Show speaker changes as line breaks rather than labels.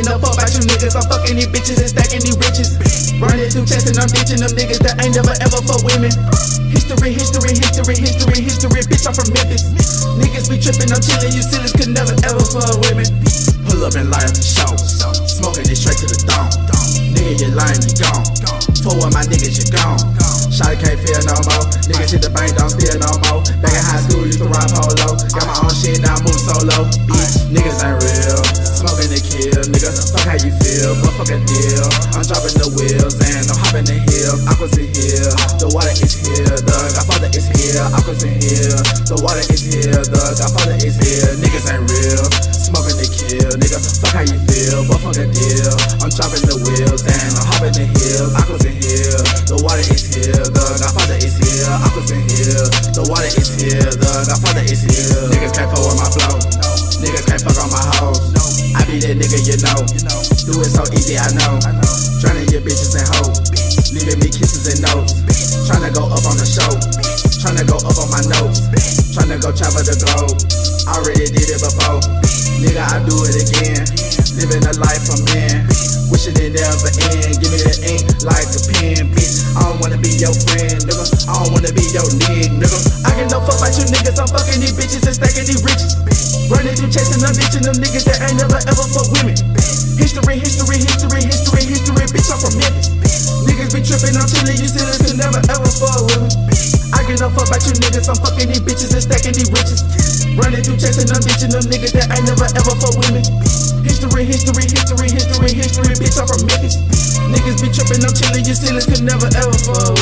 no fuck about you niggas. I'm fucking these bitches and stacking these riches. Running through tests and I'm ditching them niggas that ain't never ever fuck women. History, history, history, history, history. Bitch, I'm from Memphis. Niggas be tripping, I'm chilling. You sillies could never ever fuck women. Pull up and light up the show. Smoking it straight to the dome. Nigga, you lying, you gone. For what my niggas, you gone. Shotty can't feel no more. Niggas hit the bank, don't steal no more. Back in high school, used to ride polo. Got my own shit, now I move solo. Bitch, niggas ain't real. Nigga. Fuck how you feel, but fuck a deal. I'm dropping the wheels and I'm hopping the hills. Aqua's in here, the water is here. The Godfather is here, Aqua's in here. The water is here, the Godfather is here. Niggas ain't real. Smoking to kill, nigga. Fuck how you feel, but fuck a deal. I'm dropping the wheels and I'm hopping the hills. Aqua's in here, the water is here. The Godfather is here, Aqua's in here. The water is here, the Godfather is here. Niggas can't with my flow. Nigga, you know. Do it so easy, I know. Drowning your bitches and hoes. Leaving me kisses and notes. Tryna go up on the show. Tryna go up on my notes. Tryna go travel the globe. Already did it before. Nigga, I do it again. Living a life I'm in. Wishing it never end. Give me the ink like a pen, bitch. I don't wanna be your friend, nigga. I don't wanna be your nigga, nigga. Through chasing, I'm them niggas that ain't never ever fuck with me. History, history, history, history, history, bitch. I'm from Memphis. Niggas be tripping, I'm chilling. You sinners could never ever fuck with me. I get no fuck about you niggas. I'm fucking these bitches and stacking these riches. Running through chasing, I'm ditching them niggas that ain't never ever fuck with me. History, history, history, history, history, bitch. I'm from Memphis. Niggas be tripping, I'm chilling. You sinners could never ever fuck with me.